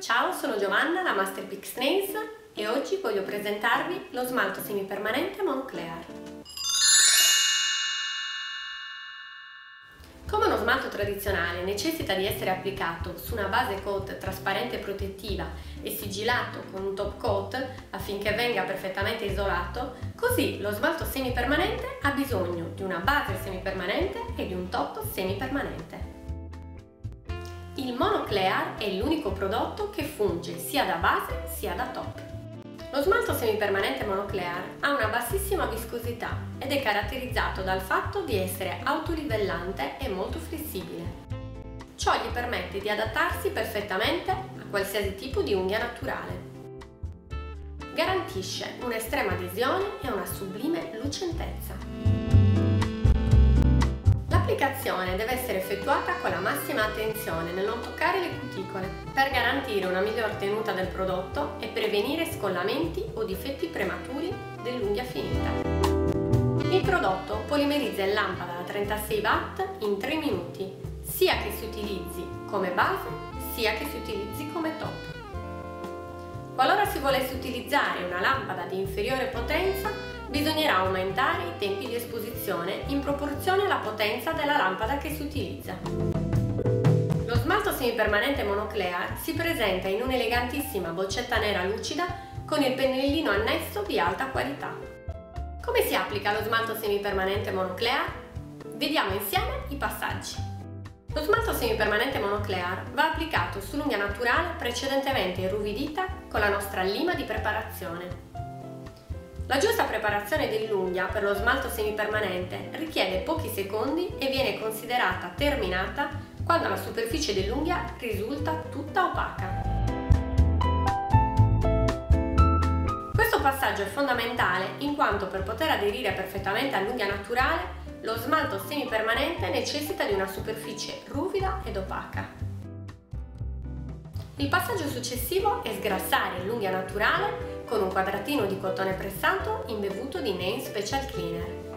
Ciao, sono Giovanna, la Master Pix Nails e oggi voglio presentarvi lo smalto semipermanente Monclear. Come uno smalto tradizionale necessita di essere applicato su una base coat trasparente e protettiva e sigillato con un top coat affinché venga perfettamente isolato, così lo smalto semipermanente ha bisogno di una base semipermanente e di un top semipermanente. Il Monoclear è l'unico prodotto che funge sia da base sia da top. Lo smalto semipermanente Monoclear ha una bassissima viscosità ed è caratterizzato dal fatto di essere autolivellante e molto flessibile. Ciò gli permette di adattarsi perfettamente a qualsiasi tipo di unghia naturale. Garantisce un'estrema adesione e una sublime lucentezza. L'applicazione deve essere effettuata con la massima attenzione nel non toccare le cuticole per garantire una miglior tenuta del prodotto e prevenire scollamenti o difetti prematuri dell'unghia finita. Il prodotto polimerizza in lampada da 36 watt in 3 minuti, sia che si utilizzi come base sia che si utilizzi come top. Qualora si volesse utilizzare una lampada di inferiore potenza, bisognerà aumentare i tempi di esposizione in proporzione alla potenza della lampada che si utilizza. Lo smalto semipermanente monoclear si presenta in un'elegantissima boccetta nera lucida con il pennellino annesso di alta qualità. Come si applica lo smalto semipermanente monoclear? Vediamo insieme i passaggi. Lo smalto semipermanente monoclear va applicato sull'unghia naturale precedentemente irruvidita con la nostra lima di preparazione. La giusta preparazione dell'unghia per lo smalto semipermanente richiede pochi secondi e viene considerata terminata quando la superficie dell'unghia risulta tutta opaca. Questo passaggio è fondamentale in quanto per poter aderire perfettamente all'unghia naturale lo smalto semipermanente necessita di una superficie ruvida ed opaca. Il passaggio successivo è sgrassare l'unghia naturale con un quadratino di cotone pressato imbevuto di Nail Special Cleaner.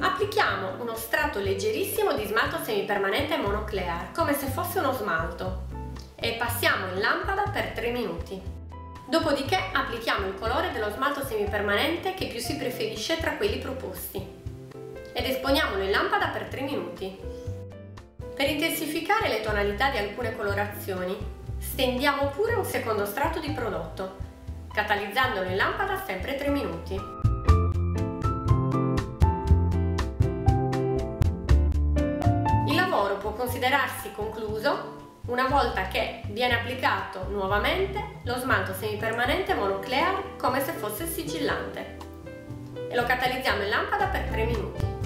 Applichiamo uno strato leggerissimo di smalto semipermanente monoclear, come se fosse uno smalto, e passiamo in lampada per 3 minuti. Dopodiché applichiamo il colore dello smalto semipermanente che più si preferisce tra quelli proposti ed esponiamolo in lampada per 3 minuti. Per intensificare le tonalità di alcune colorazioni, stendiamo pure un secondo strato di prodotto, catalizzandolo in lampada sempre 3 minuti. Il lavoro può considerarsi concluso una volta che viene applicato nuovamente lo smalto semipermanente monoclear come se fosse sigillante e lo catalizziamo in lampada per 3 minuti.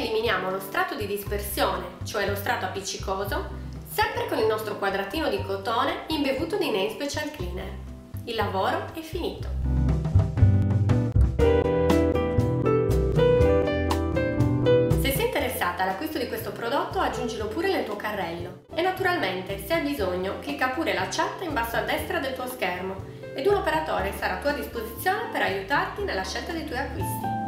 Eliminiamo lo strato di dispersione, cioè lo strato appiccicoso, sempre con il nostro quadratino di cotone imbevuto di Nail Special Cleaner. Il lavoro è finito. Se sei interessata all'acquisto di questo prodotto aggiungilo pure nel tuo carrello e naturalmente se hai bisogno clicca pure la chat in basso a destra del tuo schermo ed un operatore sarà a tua disposizione per aiutarti nella scelta dei tuoi acquisti.